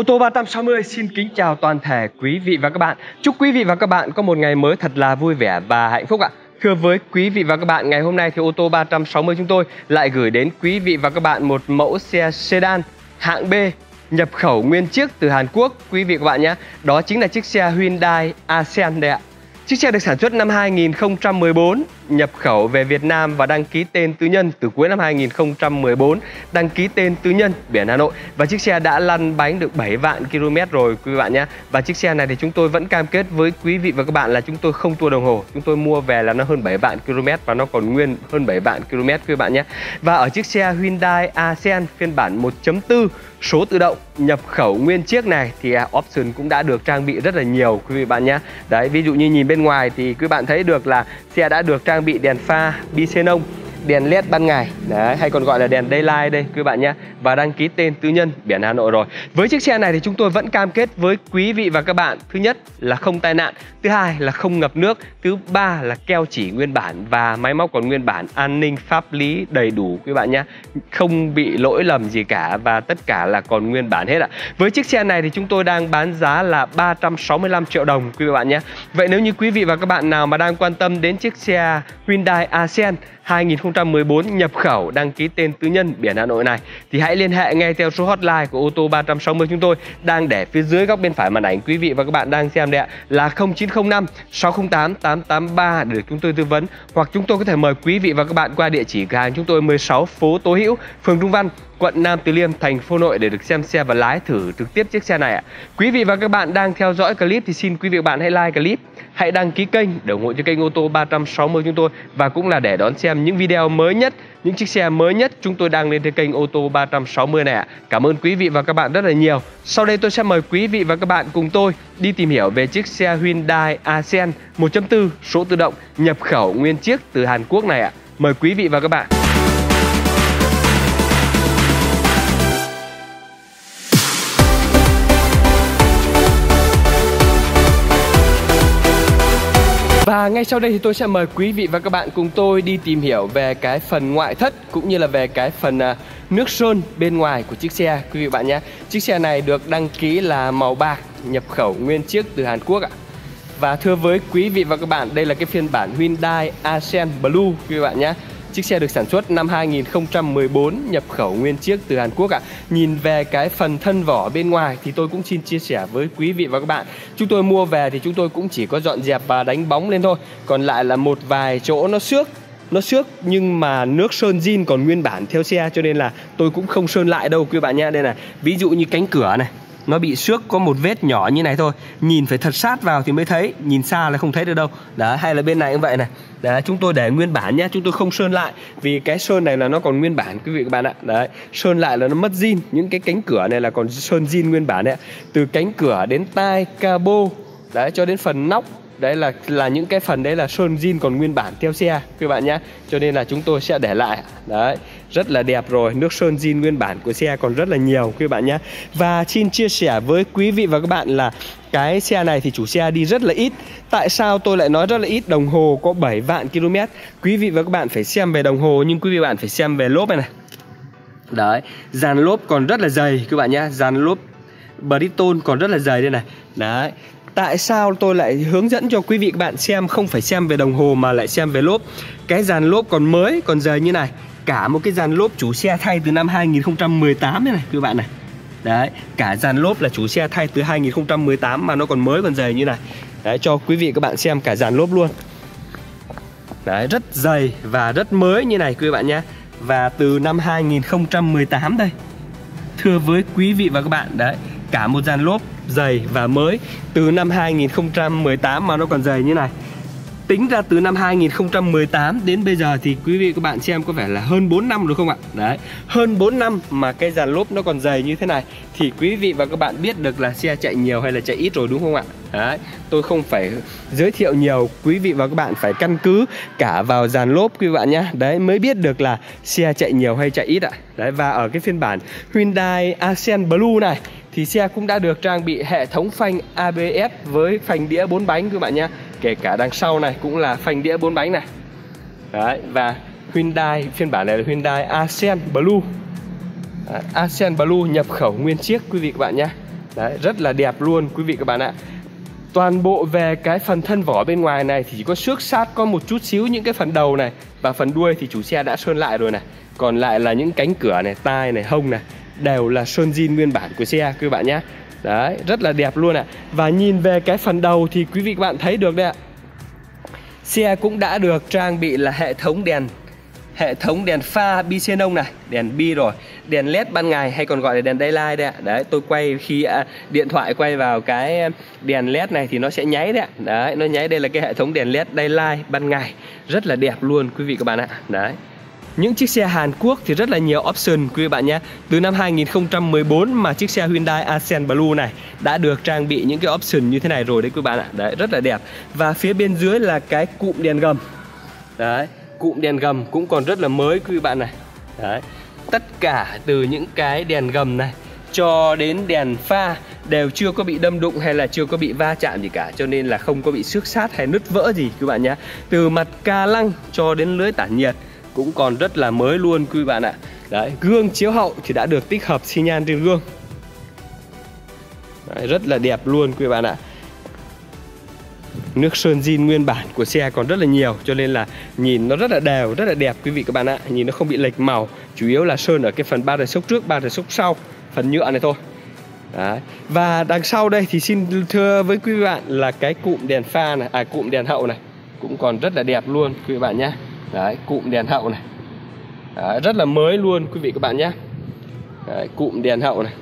Ô tô 360 xin kính chào toàn thể quý vị và các bạn. Chúc quý vị và các bạn có một ngày mới thật là vui vẻ và hạnh phúc ạ. Thưa với quý vị và các bạn, ngày hôm nay thì ô tô 360 chúng tôi lại gửi đến quý vị và các bạn một mẫu xe sedan hạng B nhập khẩu nguyên chiếc từ Hàn Quốc quý vị và các bạn nhé. Đó chính là chiếc xe Hyundai Accent đây ạ. Chiếc xe được sản xuất năm 2014, nhập khẩu về Việt Nam và đăng ký tên tư nhân từ cuối năm 2014, đăng ký tên tư nhân biển Hà Nội và chiếc xe đã lăn bánh được 7 vạn km rồi quý bạn nhé. Và chiếc xe này thì chúng tôi vẫn cam kết với quý vị và các bạn là chúng tôi không tua đồng hồ, chúng tôi mua về là nó hơn 7 vạn km và nó còn nguyên hơn 7 vạn km quý bạn nhé. Và ở chiếc xe Hyundai Accent phiên bản 1.4 số tự động nhập khẩu nguyên chiếc này thì à, option cũng đã được trang bị rất là nhiều quý vị bạn nhé. Đấy, ví dụ như nhìn bên ngoài thì quý bạn thấy được là xe đã được trang bị đèn pha bi xenon đèn led ban ngày. Đấy, hay còn gọi là đèn daylight đây quý bạn nhé. Và đăng ký tên tư nhân biển Hà Nội rồi. Với chiếc xe này thì chúng tôi vẫn cam kết với quý vị và các bạn. Thứ nhất là không tai nạn, thứ hai là không ngập nước, thứ ba là keo chỉ nguyên bản và máy móc còn nguyên bản an ninh, pháp lý đầy đủ quý bạn nhé. Không bị lỗi lầm gì cả và tất cả là còn nguyên bản hết ạ. Với chiếc xe này thì chúng tôi đang bán giá là 365 triệu đồng, quý vị bạn nhé. Vậy nếu như quý vị và các bạn nào mà đang quan tâm đến chiếc xe Hyundai Accent 2014 nhập khẩu đăng ký tên tư nhân biển Hà Nội này. Thì hãy liên hệ ngay theo số hotline của ô tô 360 chúng tôi đang để phía dưới góc bên phải màn ảnh quý vị và các bạn đang xem đây ạ là 0905 608 883 để được chúng tôi tư vấn. Hoặc chúng tôi có thể mời quý vị và các bạn qua địa chỉ cửa hàng chúng tôi 16 phố Tố Hữu, phường Trung Văn, quận Nam Từ Liêm, thành phố Nội để được xem xe và lái thử trực tiếp chiếc xe này ạ. Quý vị và các bạn đang theo dõi clip thì xin quý vị và bạn hãy like clip, hãy đăng ký kênh để ủng hộ cho kênh ô tô 360 chúng tôi và cũng là để đón xem những video mới nhất, những chiếc xe mới nhất chúng tôi đang lên trên kênh ô tô 360 này ạ. Cảm ơn quý vị và các bạn rất là nhiều. Sau đây tôi sẽ mời quý vị và các bạn cùng tôi đi tìm hiểu về chiếc xe Hyundai Accent 1.4 số tự động nhập khẩu nguyên chiếc từ Hàn Quốc này ạ. Mời quý vị và các bạn. Và ngay sau đây thì tôi sẽ mời quý vị và các bạn cùng tôi đi tìm hiểu về cái phần ngoại thất cũng như là về cái phần à, nước sơn bên ngoài của chiếc xe quý vị bạn nhé. Chiếc xe này được đăng ký là màu bạc nhập khẩu nguyên chiếc từ Hàn Quốc ạ. Và thưa với quý vị và các bạn, đây là cái phiên bản Hyundai Accent Blue quý vị bạn nhé. Chiếc xe được sản xuất năm 2014 nhập khẩu nguyên chiếc từ Hàn Quốc ạ. À. Nhìn về cái phần thân vỏ bên ngoài thì tôi cũng xin chia sẻ với quý vị và các bạn. Chúng tôi mua về thì chúng tôi cũng chỉ có dọn dẹp và đánh bóng lên thôi. Còn lại là một vài chỗ nó xước nó xước nhưng mà nước sơn zin còn nguyên bản theo xe, cho nên là tôi cũng không sơn lại đâu quý bạn nha đây này, ví dụ như cánh cửa này, nó bị xước có một vết nhỏ như này thôi nhìn phải thật sát vào thì mới thấy, nhìn xa là không thấy được đâu đó hay là bên này cũng vậy này đấy, chúng tôi để nguyên bản nhé, chúng tôi không sơn lại, vì cái sơn này là nó còn nguyên bản, quý vị các bạn ạ. Đấy, sơn lại là nó mất zin, những cái cánh cửa này là còn sơn zin nguyên bản đấy từ cánh cửa đến tai cabo, đấy, cho đến phần nóc, đấy là là những cái phần đấy là sơn zin còn nguyên bản theo xe, quý bạn nhé. Cho nên là chúng tôi sẽ để lại đấy rất là đẹp rồi. Nước sơn zin nguyên bản của xe còn rất là nhiều quý bạn nhé. Và xin chia sẻ với quý vị và các bạn là cái xe này thì chủ xe đi rất là ít. Tại sao tôi lại nói rất là ít? Đồng hồ có 7 vạn km. Quý vị và các bạn phải xem về đồng hồ nhưng quý vị và bạn phải xem về lốp này này. Đấy dàn lốp còn rất là dày các bạn nhé. Dàn lốp Bridgestone còn rất là dày đây này. Đấy Tại sao tôi lại hướng dẫn cho quý vị các bạn xem không phải xem về đồng hồ mà lại xem về lốp? Cái dàn lốp còn mới, còn dày như này. Cả một cái dàn lốp chủ xe thay từ năm 2018 này này quý bạn này. Đấy, cả dàn lốp là chủ xe thay từ 2018 mà nó còn mới còn dày như này. Đấy, cho quý vị các bạn xem cả dàn lốp luôn. Đấy, rất dày và rất mới như này quý bạn nhé. Và từ năm 2018 đây Thưa với quý vị và các bạn Đấy, cả một dàn lốp dày và mới. Từ năm 2018 mà nó còn dày như này. Tính ra từ năm 2018 đến bây giờ thì quý vị các bạn xem có vẻ là hơn 4 năm rồi không ạ? Đấy, hơn 4 năm mà cái dàn lốp nó còn dày như thế này thì quý vị và các bạn biết được là xe chạy nhiều hay là chạy ít rồi đúng không ạ? Đấy, tôi không phải giới thiệu nhiều, quý vị và các bạn phải căn cứ cả vào dàn lốp quý vị bạn nhé. Đấy mới biết được là xe chạy nhiều hay chạy ít ạ. Đấy và ở cái phiên bản Hyundai Accent Blue này thì xe cũng đã được trang bị hệ thống phanh ABS với phanh đĩa 4 bánh các bạn nhé kể cả đằng sau này cũng là phanh đĩa bốn bánh này. Đấy, và Hyundai phiên bản này là Hyundai Accent Blue. Đấy, Accent Blue nhập khẩu nguyên chiếc quý vị các bạn nhé. Đấy, rất là đẹp luôn quý vị các bạn ạ. Toàn bộ về cái phần thân vỏ bên ngoài này thì chỉ có xước sát có một chút xíu những cái phần đầu này Và phần đuôi thì chủ xe đã sơn lại rồi này. Còn lại là những cánh cửa này, tai này, hông này Đều là sơn zin nguyên bản của xe quý bạn nhé. Đấy, rất là đẹp luôn ạ. Và nhìn về cái phần đầu thì quý vị các bạn thấy được đấy ạ. Xe cũng đã được trang bị là hệ thống đèn hệ thống đèn pha bi xenon này đèn bi rồi đèn led ban ngày hay còn gọi là đèn daylight đấy ạ. Đấy tôi quay khi à, điện thoại quay vào cái đèn led này thì nó sẽ nháy đấy ạ. Đấy nó nháy đây là cái hệ thống đèn led daylight ban ngày. Rất là đẹp luôn quý vị các bạn ạ. Đấy những chiếc xe Hàn Quốc thì rất là nhiều option, quý vị bạn nhé. Từ năm 2014 mà chiếc xe Hyundai Accent Blue này đã được trang bị những cái option như thế này rồi đấy, quý bạn ạ. Đấy, rất là đẹp. Và phía bên dưới là cái cụm đèn gầm. Đấy, cụm đèn gầm cũng còn rất là mới, quý vị bạn này. Đấy, Tất cả từ những cái đèn gầm này cho đến đèn pha đều chưa có bị đâm đụng hay là chưa có bị va chạm gì cả, cho nên là không có bị xước sát hay nứt vỡ gì, quý bạn nhé. Từ mặt ca lăng cho đến lưới tản nhiệt cũng còn rất là mới luôn quý bạn ạ. Đấy, gương chiếu hậu thì đã được tích hợp xi nhan trên gương. Đấy, rất là đẹp luôn quý bạn ạ. Nước sơn zin nguyên bản của xe còn rất là nhiều cho nên là nhìn nó rất là đều rất là đẹp quý vị các bạn ạ. Nhìn nó không bị lệch màu chủ yếu là sơn ở cái phần ba đời sốc trước ba đời sốc sau phần nhựa này thôi. Đấy. và đằng sau đây thì xin thưa với quý bạn là cái cụm đèn pha này à cụm đèn hậu này cũng còn rất là đẹp luôn quý bạn nhé đấy cụm đèn hậu này. Đấy, rất là mới luôn quý vị các bạn nhé. Đấy, cụm đèn hậu này.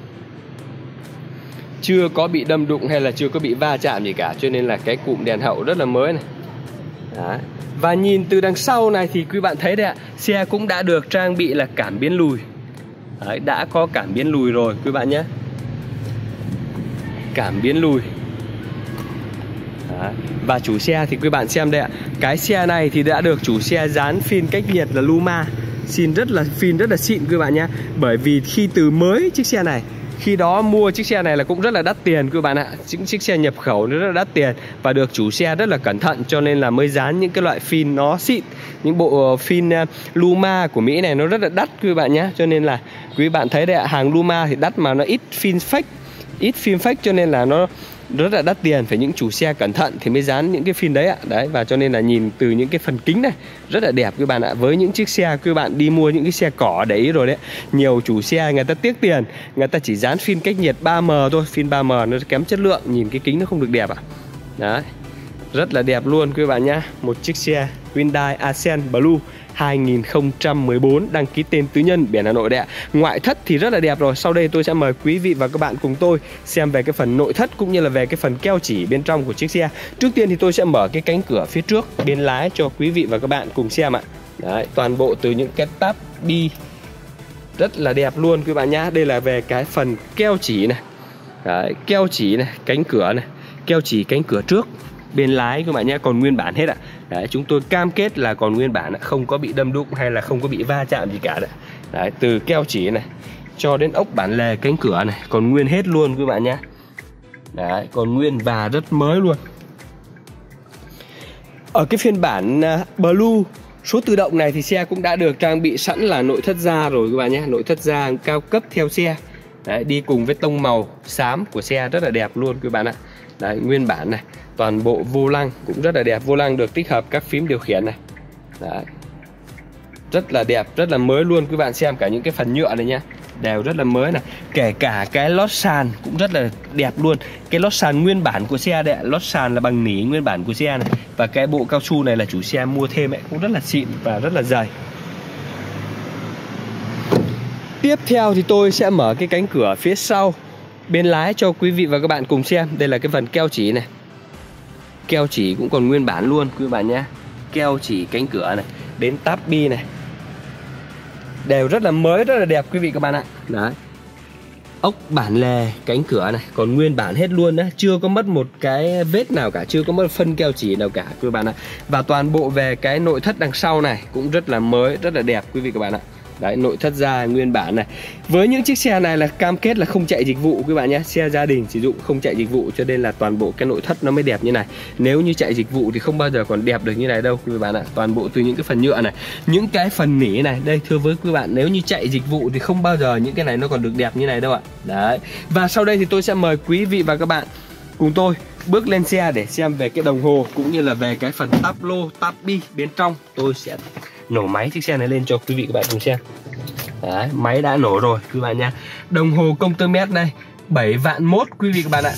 Chưa có bị đâm đụng hay là chưa có bị va chạm gì cả cho nên là cái cụm đèn hậu rất là mới này. Đấy. và nhìn từ đằng sau này thì quý bạn thấy đấy ạ xe cũng đã được trang bị là cảm biến lùi. Đấy, đã có cảm biến lùi rồi quý bạn nhé. Cảm biến lùi. Đấy. Và chủ xe thì quý bạn xem đây ạ. Cái xe này thì đã được chủ xe dán phim cách nhiệt là Luma. Xin rất là phim rất là xịn quý bạn nhé. Bởi vì khi từ mới chiếc xe này, khi đó mua chiếc xe này là cũng rất là đắt tiền quý bạn ạ. Những chiếc xe nhập khẩu nó rất là đắt tiền và được chủ xe rất là cẩn thận cho nên là mới dán những cái loại phim nó xịn. Những bộ ờ, phim ờ, Luma của Mỹ này nó rất là đắt quý bạn nhé. Cho nên là quý bạn thấy đây ạ, hàng Luma thì đắt mà nó ít phim fake, ít phim fake cho nên là nó rất là đắt tiền, phải những chủ xe cẩn thận thì mới dán những cái phim đấy ạ. Đấy, và cho nên là nhìn từ những cái phần kính này, rất là đẹp các bạn ạ. Với những chiếc xe, các bạn đi mua những cái xe cỏ đấy rồi đấy, nhiều chủ xe người ta tiếc tiền, người ta chỉ dán phim cách nhiệt 3M thôi, phim 3M nó kém chất lượng, nhìn cái kính nó không được đẹp ạ. Đấy, rất là đẹp luôn quý bạn nhá. Một chiếc xe Hyundai Accent Blue 2014 đăng ký tên tứ nhân biển Hà Nội đấy ạ. Ngoại thất thì rất là đẹp rồi. Sau đây tôi sẽ mời quý vị và các bạn cùng tôi xem về cái phần nội thất cũng như là về cái phần keo chỉ bên trong của chiếc xe. Trước tiên thì tôi sẽ mở cái cánh cửa phía trước bên lái cho quý vị và các bạn cùng xem ạ. Đấy, toàn bộ từ những cái tab bi rất là đẹp luôn quý bạn nhá. Đây là về cái phần keo chỉ này. Đấy, keo chỉ này, cánh cửa này, keo chỉ cánh cửa trước bên lái các bạn nhé còn nguyên bản hết ạ đấy, chúng tôi cam kết là còn nguyên bản không có bị đâm đụng hay là không có bị va chạm gì cả đấy, đấy từ keo chỉ này cho đến ốc bản lề cánh cửa này còn nguyên hết luôn các bạn nhé. Đấy còn nguyên và rất mới luôn. Ở cái phiên bản à, Blue số tự động này thì xe cũng đã được trang bị sẵn là nội thất da rồi các bạn nhé. Nội thất da cao cấp theo xe. Đấy, đi cùng với tông màu xám của xe rất là đẹp luôn các bạn ạ. Đấy, nguyên bản này toàn bộ vô lăng cũng rất là đẹp. Vô lăng được tích hợp các phím điều khiển này. Đấy. rất là đẹp, rất là mới luôn. Quý bạn xem cả những cái phần nhựa này nhá, đều rất là mới này. Kể cả cái lót sàn cũng rất là đẹp luôn. Cái lót sàn nguyên bản của xe đấy lót sàn là bằng nỉ nguyên bản của xe này. Và cái bộ cao su này là chủ xe mua thêm ấy, cũng rất là xịn và rất là dày. Tiếp theo thì tôi sẽ mở cái cánh cửa phía sau, bên lái cho quý vị và các bạn cùng xem. Đây là cái phần keo chỉ này keo chỉ cũng còn nguyên bản luôn quý bạn nhé. Keo chỉ cánh cửa này, đến táp bi này. Đều rất là mới, rất là đẹp quý vị các bạn ạ. Đấy. Ốc bản lề cánh cửa này còn nguyên bản hết luôn đấy chưa có mất một cái vết nào cả, chưa có mất phân keo chỉ nào cả quý bạn ạ. Và toàn bộ về cái nội thất đằng sau này cũng rất là mới, rất là đẹp quý vị các bạn ạ đấy, nội thất da nguyên bản này. Với những chiếc xe này là cam kết là không chạy dịch vụ các bạn nhé. Xe gia đình sử dụng không chạy dịch vụ, cho nên là toàn bộ cái nội thất nó mới đẹp như này. Nếu như chạy dịch vụ thì không bao giờ còn đẹp được như này đâu, quý bạn ạ. Toàn bộ từ những cái phần nhựa này, những cái phần nỉ này. Đây, thưa với quý bạn, nếu như chạy dịch vụ thì không bao giờ những cái này nó còn được đẹp như này đâu ạ. Đấy. Và sau đây thì tôi sẽ mời quý vị và các bạn cùng tôi bước lên xe để xem về cái đồng hồ cũng như là về cái phần tắp lô tắp bi bên trong. Tôi sẽ nổ máy chiếc xe này lên cho quý vị các bạn cùng xem. Đấy, máy đã nổ rồi quý bạn nha đồng hồ công tơ mét đây, 7 vạn mốt quý vị các bạn ạ.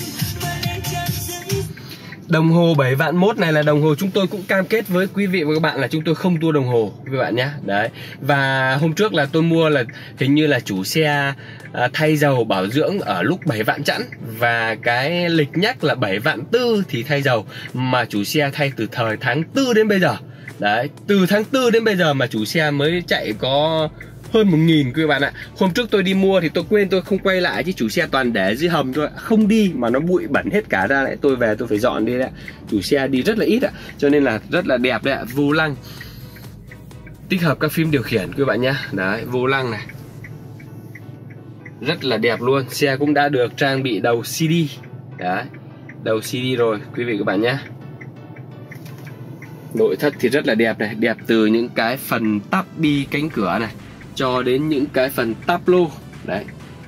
Đồng hồ 7 vạn mốt này là đồng hồ chúng tôi cũng cam kết với quý vị và các bạn là chúng tôi không tua đồng hồ quý bạn nhé Đấy Và hôm trước là tôi mua là hình như là chủ xe à, thay dầu bảo dưỡng ở lúc 7 vạn chẵn Và cái lịch nhắc là 7 vạn tư thì thay dầu Mà chủ xe thay từ thời tháng 4 đến bây giờ. Đấy, từ tháng 4 đến bây giờ mà chủ xe mới chạy có hơn một nghìn quý bạn ạ. Hôm trước tôi đi mua thì tôi quên tôi không quay lại chứ chủ xe toàn để dưới hầm thôi Không đi mà nó bụi bẩn hết cả ra lại Tôi về tôi phải dọn đi đấy Chủ xe đi rất là ít ạ Cho nên là rất là đẹp đấy ạ. Vô lăng. Tích hợp các phím điều khiển quý bạn nhé. Đấy vô lăng này. Rất là đẹp luôn. Xe cũng đã được trang bị đầu CD Đấy Đầu CD rồi quý vị các bạn nhé. Nội thất thì rất là đẹp này Đẹp từ những cái phần tắp bi cánh cửa này Cho đến những cái phần tắp lô. Đấy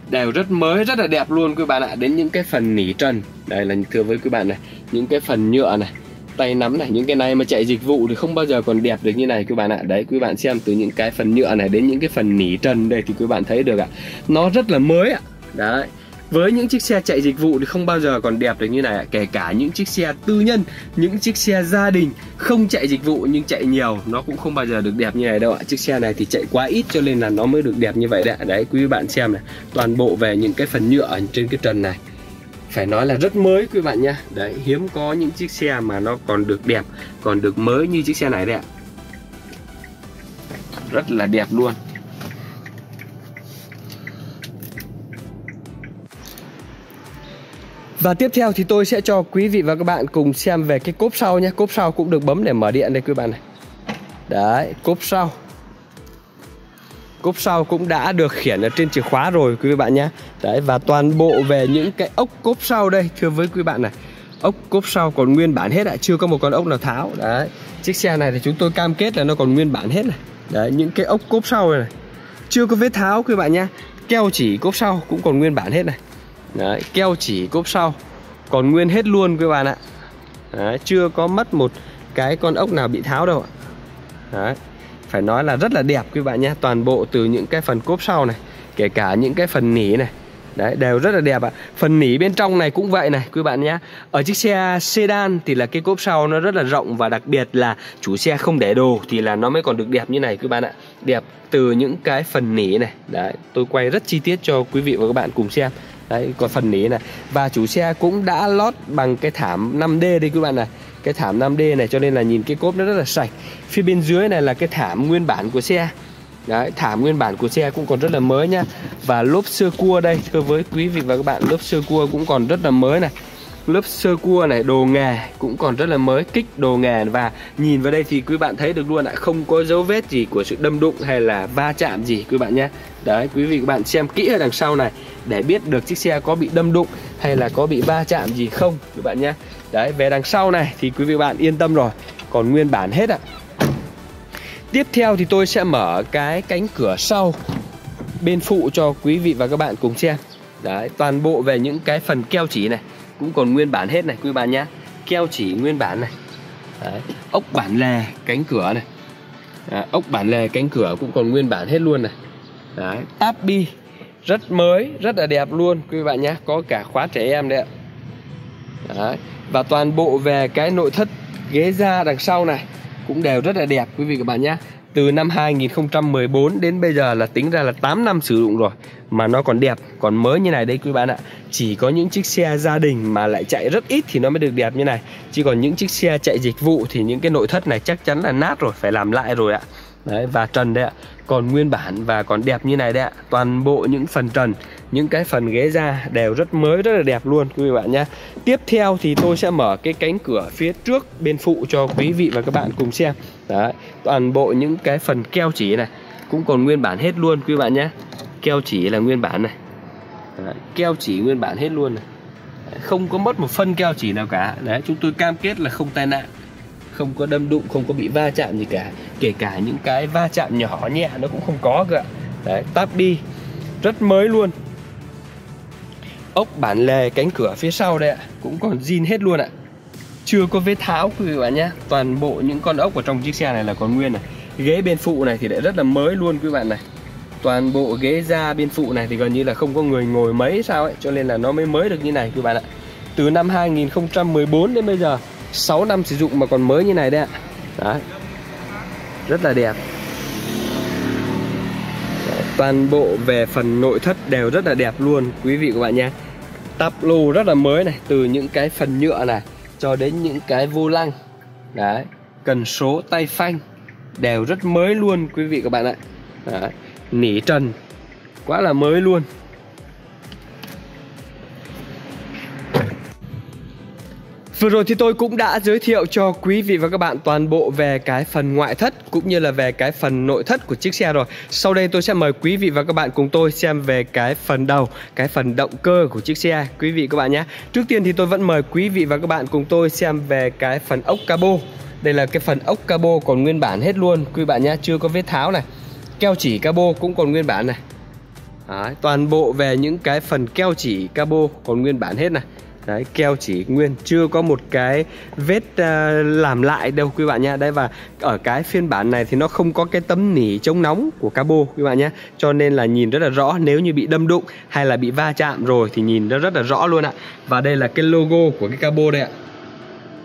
Đều rất mới, rất là đẹp luôn quý bạn ạ. Đến những cái phần nỉ trần Đây là thưa với quý bạn này Những cái phần nhựa này tay nắm này những cái này mà chạy dịch vụ thì không bao giờ còn đẹp được như này quý bạn ạ. Đấy quý bạn xem từ những cái phần nhựa này đến những cái phần nỉ trần đây thì quý bạn thấy được ạ. Nó rất là mới ạ. Đấy với những chiếc xe chạy dịch vụ thì không bao giờ còn đẹp được như này kể cả những chiếc xe tư nhân, những chiếc xe gia đình không chạy dịch vụ nhưng chạy nhiều, nó cũng không bao giờ được đẹp như này đâu ạ. Chiếc xe này thì chạy quá ít cho nên là nó mới được đẹp như vậy đấy đấy, quý bạn xem này, toàn bộ về những cái phần nhựa trên cái trần này. Phải nói là rất mới quý bạn nha đấy, hiếm có những chiếc xe mà nó còn được đẹp, còn được mới như chiếc xe này đấy ạ. Rất là đẹp luôn. Và tiếp theo thì tôi sẽ cho quý vị và các bạn cùng xem về cái cốp sau nhé. Cốp sau cũng được bấm để mở điện đây quý bạn này. Đấy, cốp sau. Cốp sau cũng đã được khiển ở trên chìa khóa rồi quý vị bạn nhé. Đấy, và toàn bộ về những cái ốc cốp sau đây Thưa với quý bạn này. Ốc cốp sau còn nguyên bản hết ạ Chưa có một con ốc nào tháo. Đấy, chiếc xe này thì chúng tôi cam kết là nó còn nguyên bản hết này. Đấy, những cái ốc cốp sau này, này Chưa có vết tháo quý bạn nhé. Keo chỉ cốp sau cũng còn nguyên bản hết này. Đấy, keo chỉ cốp sau. Còn nguyên hết luôn quý bạn ạ. Đấy, chưa có mất một cái con ốc nào bị tháo đâu ạ. Đấy, phải nói là rất là đẹp quý bạn nhé. Toàn bộ từ những cái phần cốp sau này kể cả những cái phần nỉ này. Đấy, đều rất là đẹp ạ. Phần nỉ bên trong này cũng vậy này quý bạn nhé. Ở chiếc xe sedan thì là cái cốp sau nó rất là rộng Và đặc biệt là chủ xe không để đồ Thì là nó mới còn được đẹp như này quý bạn ạ. Đẹp từ những cái phần nỉ này. Đấy, tôi quay rất chi tiết cho quý vị và các bạn cùng xem. Đấy, còn phần nỉ này. Và chủ xe cũng đã lót bằng cái thảm 5D đây các bạn này Cái thảm 5D này cho nên là nhìn cái cốp nó rất là sạch. Phía bên dưới này là cái thảm nguyên bản của xe. Đấy, thảm nguyên bản của xe cũng còn rất là mới nhá Và lốp sơ cua đây Thưa với quý vị và các bạn Lốp sơ cua cũng còn rất là mới này. Lớp sơ cua này đồ nghề cũng còn rất là mới kích đồ nghề. Và nhìn vào đây thì quý bạn thấy được luôn ạ không có dấu vết gì của sự đâm đụng hay là va chạm gì quý bạn nhé đấy quý vị các bạn xem kỹ ở đằng sau này để biết được chiếc xe có bị đâm đụng hay là có bị va chạm gì không các bạn nhé. Đấy về đằng sau này thì quý vị bạn yên tâm rồi. Còn nguyên bản hết ạ. Tiếp theo thì tôi sẽ mở cái cánh cửa sau bên phụ cho quý vị và các bạn cùng xem. Đấy toàn bộ về những cái phần keo chỉ này cũng còn nguyên bản hết này quý bạn nhé. Keo chỉ nguyên bản này. Đấy. ốc bản lề cánh cửa này. À, ốc bản lề cánh cửa cũng còn nguyên bản hết luôn này. Đấy. táp bi. Rất mới, rất là đẹp luôn, quý bạn nhé. Có cả khóa trẻ em đấy ạ. Đấy. và toàn bộ về cái nội thất, ghế da đằng sau này cũng đều rất là đẹp, quý vị các bạn nhé. Từ năm 2014 đến bây giờ là tính ra là 8 năm sử dụng rồi. Mà nó còn đẹp, còn mới như này đây, quý bạn ạ. Chỉ có những chiếc xe gia đình mà lại chạy rất ít thì nó mới được đẹp như này. Chỉ còn những chiếc xe chạy dịch vụ thì những cái nội thất này chắc chắn là nát rồi, phải làm lại rồi ạ đấy và trần đấy ạ. Còn nguyên bản và còn đẹp như này đấy ạ. Toàn bộ những phần trần những cái phần ghế da đều rất mới rất là đẹp luôn quý vị bạn nhé tiếp theo thì tôi sẽ mở cái cánh cửa phía trước bên phụ cho quý vị và các bạn cùng xem. Đấy toàn bộ những cái phần keo chỉ này cũng còn nguyên bản hết luôn quý bạn nhé keo chỉ là nguyên bản này. Đấy, keo chỉ nguyên bản hết luôn này. Không có mất một phân keo chỉ nào cả. Đấy chúng tôi cam kết là không tai nạn không có đâm đụng, không có bị va chạm gì cả. Kể cả những cái va chạm nhỏ, nhẹ, nó cũng không có cơ ạ. Đấy tắp đi. Rất mới luôn. Ốc bản lề cánh cửa phía sau đây ạ, cũng còn zin hết luôn ạ. Chưa có vết tháo quý vị bạn nhé toàn bộ những con ốc ở trong chiếc xe này là còn nguyên này. Ghế bên phụ này thì lại rất là mới luôn quý bạn này. Toàn bộ ghế da bên phụ này thì gần như là không có người ngồi mấy sao ấy, cho nên là nó mới mới được như này quý bạn ạ. Từ năm 2014 đến bây giờ 6 năm sử dụng mà còn mới như này đấy ạ. Đấy. Rất là đẹp. Toàn bộ về phần nội thất đều rất là đẹp luôn, quý vị các bạn nha tắp lô rất là mới này, từ những cái phần nhựa này cho đến những cái vô lăng. Đấy, cần số tay phanh đều rất mới luôn, quý vị các bạn ạ. Đấy. nỉ trần, quá là mới luôn. Vừa rồi thì tôi cũng đã giới thiệu cho quý vị và các bạn toàn bộ về cái phần ngoại thất cũng như là về cái phần nội thất của chiếc xe rồi. Sau đây tôi sẽ mời quý vị và các bạn cùng tôi xem về cái phần đầu, cái phần động cơ của chiếc xe quý vị các bạn nhé. Trước tiên thì tôi vẫn mời quý vị và các bạn cùng tôi xem về cái phần ốc cabo. Đây là cái phần ốc cabo còn nguyên bản hết luôn quý bạn nhé, chưa có vết tháo này. Keo chỉ cabo cũng còn nguyên bản này. Đấy, toàn bộ về những cái phần keo chỉ cabo còn nguyên bản hết này đấy keo chỉ nguyên chưa có một cái vết uh, làm lại đâu quý bạn nhé đấy và ở cái phiên bản này thì nó không có cái tấm nỉ chống nóng của cabo quý bạn nhé cho nên là nhìn rất là rõ nếu như bị đâm đụng hay là bị va chạm rồi thì nhìn nó rất là rõ luôn ạ. Và đây là cái logo của cái cabo đây ạ.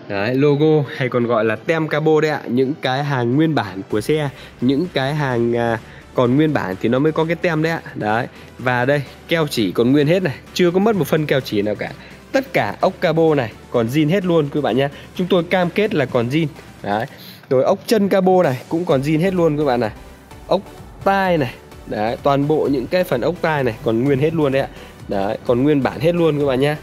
Đấy, logo hay còn gọi là tem cabo đấy ạ. Những cái hàng nguyên bản của xe những cái hàng uh, còn nguyên bản thì nó mới có cái tem đấy ạ. Đấy và đây keo chỉ còn nguyên hết này. Chưa có mất một phân keo chỉ nào cả tất cả ốc cabo này, còn zin hết luôn quý bạn nhé. Chúng tôi cam kết là còn zin. Đấy. Rồi ốc chân cabo này cũng còn zin hết luôn quý bạn này. Ốc tai này. Đấy, toàn bộ những cái phần ốc tai này còn nguyên hết luôn đấy ạ. Đấy, còn nguyên bản hết luôn các bạn nhé.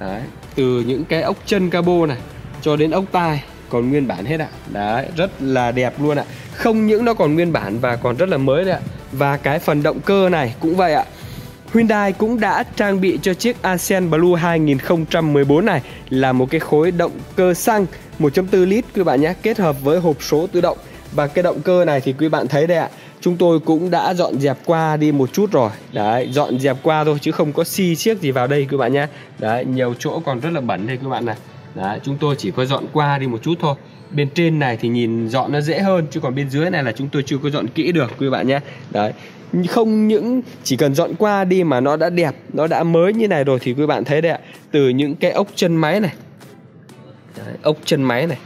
Đấy, từ những cái ốc chân cabo này cho đến ốc tai còn nguyên bản hết ạ. Đấy, rất là đẹp luôn ạ. Không những nó còn nguyên bản và còn rất là mới đấy ạ. Và cái phần động cơ này cũng vậy ạ. Hyundai cũng đã trang bị cho chiếc ASEAN Blue 2014 này là một cái khối động cơ xăng 1.4 lít quý bạn nhé, kết hợp với hộp số tự động. Và cái động cơ này thì quý bạn thấy đây ạ, chúng tôi cũng đã dọn dẹp qua đi một chút rồi. Đấy, dọn dẹp qua thôi chứ không có xi si chiếc gì vào đây quý bạn nhé. Đấy, nhiều chỗ còn rất là bẩn đây quý bạn này. Đấy, chúng tôi chỉ có dọn qua đi một chút thôi. Bên trên này thì nhìn dọn nó dễ hơn, chứ còn bên dưới này là chúng tôi chưa có dọn kỹ được quý bạn nhé. Đấy không những chỉ cần dọn qua đi mà nó đã đẹp nó đã mới như này rồi thì quý bạn thấy đấy ạ từ những cái ốc chân máy này. Đấy, ốc chân máy này.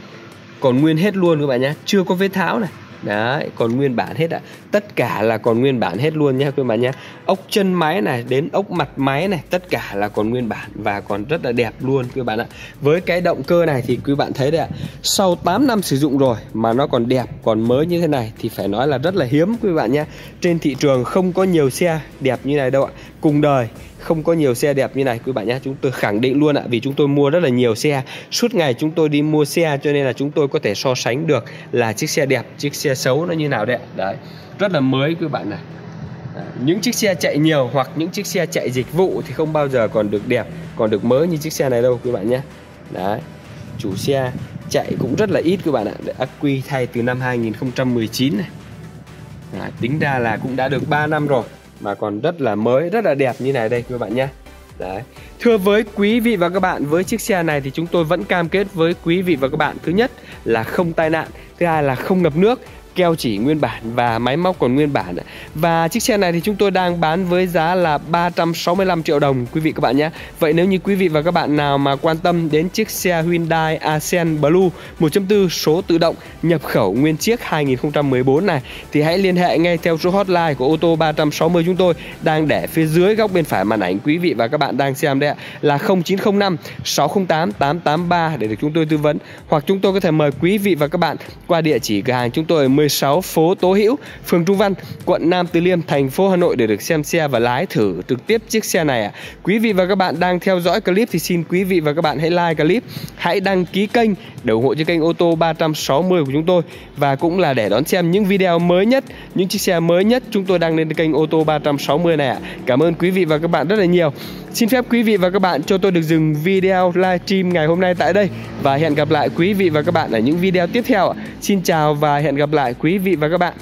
Còn nguyên hết luôn các bạn nhé chưa có vết tháo này. Đấy, còn nguyên bản hết ạ. Tất cả là còn nguyên bản hết luôn nhé quý bạn nhé. Ốc chân máy này đến ốc mặt máy này, tất cả là còn nguyên bản và còn rất là đẹp luôn quý bạn ạ. Với cái động cơ này thì quý bạn thấy đấy ạ. Sau 8 năm sử dụng rồi mà nó còn đẹp, còn mới như thế này thì phải nói là rất là hiếm quý bạn nhé. Trên thị trường không có nhiều xe đẹp như này đâu ạ. Cùng đời. Không có nhiều xe đẹp như này quý bạn nhé. Chúng tôi khẳng định luôn ạ vì chúng tôi mua rất là nhiều xe. Suốt ngày chúng tôi đi mua xe cho nên là chúng tôi có thể so sánh được là chiếc xe đẹp chiếc xe xấu nó như nào đấy đấy rất là mới quý bạn này. Những chiếc xe chạy nhiều hoặc những chiếc xe chạy dịch vụ thì không bao giờ còn được đẹp còn được mới như chiếc xe này đâu quý bạn nhé. Đấy chủ xe chạy cũng rất là ít các bạn ạ. Ắc quy thay từ năm 2019 này. Đấy, tính ra là cũng đã được 3 năm rồi mà còn rất là mới rất là đẹp như này đây các bạn nhé Đấy. Thưa với quý vị và các bạn, với chiếc xe này thì chúng tôi vẫn cam kết với quý vị và các bạn Thứ nhất là không tai nạn, thứ hai là không ngập nước keo chỉ nguyên bản và máy móc còn nguyên bản và chiếc xe này thì chúng tôi đang bán với giá là 365 triệu đồng, quý vị các bạn nhé. Vậy nếu như quý vị và các bạn nào mà quan tâm đến chiếc xe Hyundai Accent Blue 1.4 số tự động nhập khẩu nguyên chiếc 2014 này, thì hãy liên hệ ngay theo số hotline của ô tô 360 chúng tôi đang để phía dưới góc bên phải màn ảnh quý vị và các bạn đang xem đây ạ, là 0905 608 883 để được chúng tôi tư vấn. Hoặc chúng tôi có thể mời quý vị và các bạn qua địa chỉ cửa hàng chúng tôi ở 16 phố Tố Hữu, phường Trung Văn, quận Nam Từ Liêm, thành phố Hà Nội để được xem xe và lái thử trực tiếp chiếc xe này ạ. À. Quý vị và các bạn đang theo dõi clip thì xin quý vị và các bạn hãy like clip, hãy đăng ký kênh để ủng hộ cho kênh ô tô 360 của chúng tôi và cũng là để đón xem những video mới nhất, những chiếc xe mới nhất chúng tôi đăng lên kênh ô tô 360 này ạ. À. Cảm ơn quý vị và các bạn rất là nhiều. Xin phép quý vị và các bạn cho tôi được dừng video livestream ngày hôm nay tại đây và hẹn gặp lại quý vị và các bạn ở những video tiếp theo. Xin chào và hẹn gặp lại quý vị và các bạn.